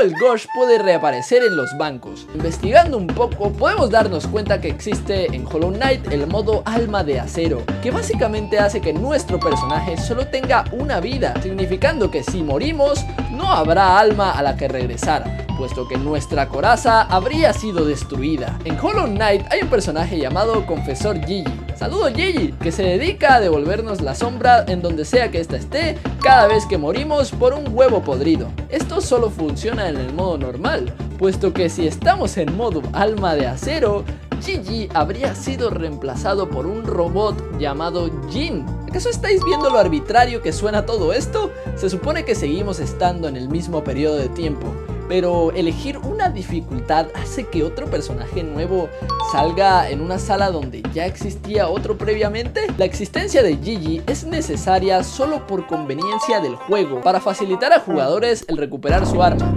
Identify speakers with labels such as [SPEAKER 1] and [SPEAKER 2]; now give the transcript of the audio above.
[SPEAKER 1] el Gosh puede reaparecer en los bancos. Investigando un poco, podemos darnos cuenta que existe en Hollow Knight el modo alma de acero, que básicamente hace que nuestro personaje solo tenga una vida, significando que si morimos, no habrá alma a la que regresar, puesto que nuestra coraza habría sido destruida. En Hollow Knight hay un personaje llamado Confesor Gigi. Saludo Gigi, que se dedica a devolvernos la sombra en donde sea que ésta esté cada vez que morimos por un huevo podrido. Esto solo funciona en el modo normal, puesto que si estamos en modo alma de acero, Gigi habría sido reemplazado por un robot llamado Jin. ¿Acaso estáis viendo lo arbitrario que suena todo esto? Se supone que seguimos estando en el mismo periodo de tiempo, pero elegir una dificultad hace que otro personaje nuevo salga en una sala donde ya existía otro previamente. La existencia de Gigi es necesaria solo por conveniencia del juego, para facilitar a jugadores el recuperar su arma.